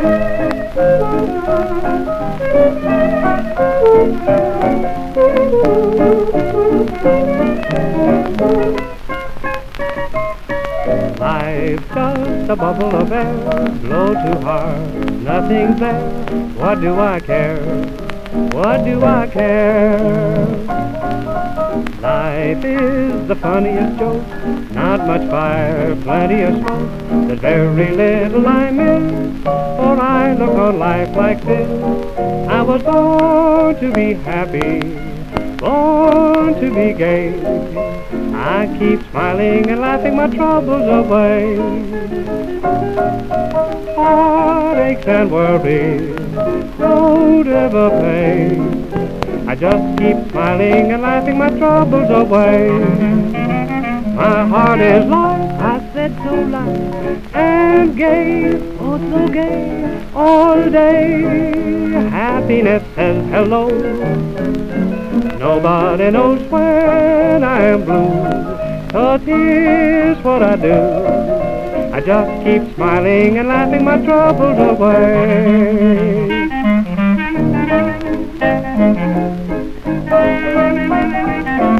Life's just a bubble of air, blow too hard, nothing's there. What do I care? What do I care? Life is the funniest joke, not much fire, plenty of smoke. There's very little I miss, for I look on life like this. I was born to be happy, born to be gay. I keep smiling and laughing my troubles away. Heartaches and worries don't ever pay. I just keep smiling and laughing my troubles away. My heart is light, I said so light, and gay, oh so gay, all day. Happiness says hello. Nobody knows when I am blue, cause here's what I do. I just keep smiling and laughing my troubles away.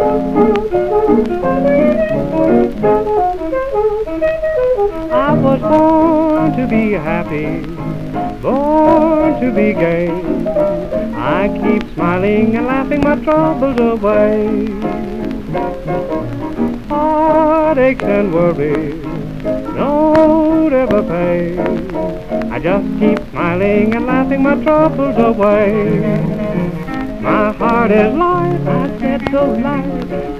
I was born to be happy, born to be gay. I keep smiling and laughing my troubles away. Heartaches and worries don't ever pay. I just keep smiling and laughing my troubles away. My heart is light, so light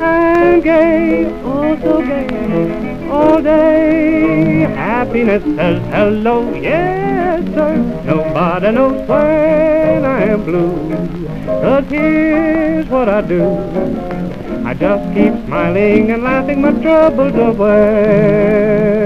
and gay, oh so gay, all day. Happiness says hello, yes sir. Nobody knows when I am blue. Cause here's what I do. I just keep smiling and laughing my troubles away.